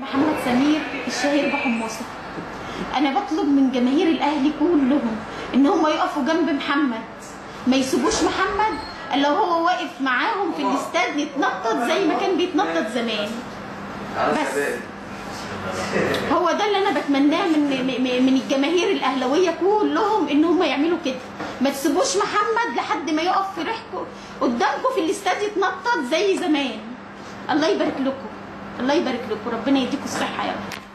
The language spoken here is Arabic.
محمد سمير الشهير بحمصه أنا بطلب من جماهير الأهلي كلهم ان هم يقفوا جنب محمد. ما يسيبوش محمد إلا هو واقف معاهم في الاستاد يتنطط زي ما كان بيتنطط زمان. بس هو ده اللي أنا بتمناه من من الجماهير الأهلاوية كلهم إن هم يعملوا كده. ما تسيبوش محمد لحد ما يقف في ريحكم قدامكم في الاستاد يتنطط زي زمان. الله يبارك لكم. الله يبارك لكم ربنا يديكم الصحة يا رب.